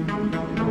no, no, no.